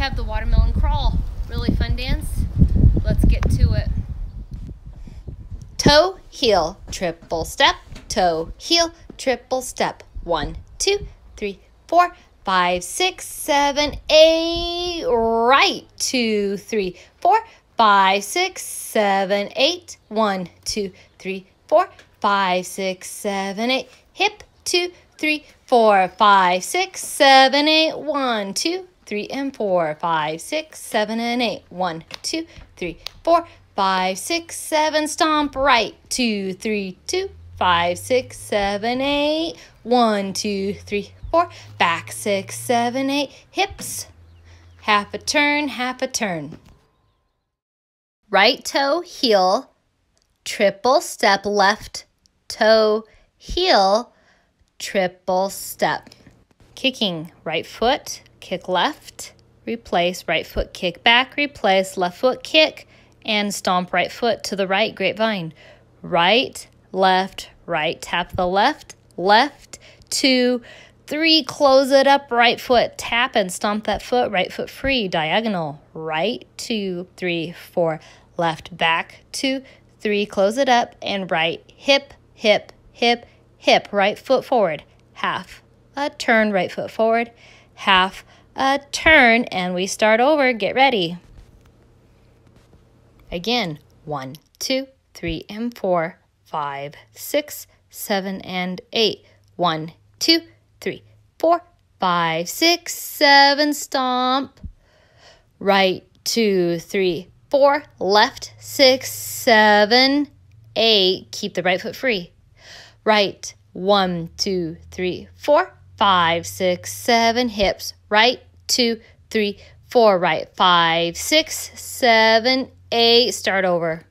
have the watermelon crawl. Really fun dance. Let's get to it. Toe, heel, triple step. Toe, heel, triple step. One, two, three, four, five, six, seven, eight. Right, two, three, four, five, six, seven, eight. One, two, three, four, five, six, seven, eight. Hip, two, three, four, five, six, seven, eight. One, two, three, and four, five, six, seven, and eight. One, two, three, four, five, six, seven. Stomp right. Two, three, two, five, six, seven, eight. One, two, three, four. Back six, seven, eight. Hips. Half a turn, half a turn. Right toe, heel. Triple step left toe, heel. Triple step. Kicking right foot, kick left, replace right foot, kick back, replace left foot, kick, and stomp right foot to the right, grapevine. Right, left, right. Tap the left, left, two, three. Close it up, right foot. Tap and stomp that foot, right foot free, diagonal. Right, two, three, four. Left, back, two, three. Close it up, and right, hip, hip, hip, hip. Right foot forward, half. A turn, right foot forward, half. A turn, and we start over. Get ready. Again, one, two, three, and four, five, six, seven, and eight. One, two, three, four, five, six, seven. Stomp. Right, two, three, four. Left, six, seven, eight. Keep the right foot free. Right, one, two, three, four, five, six, seven. Hips. Right, two, three, four. Right, five, six, seven, eight. Start over.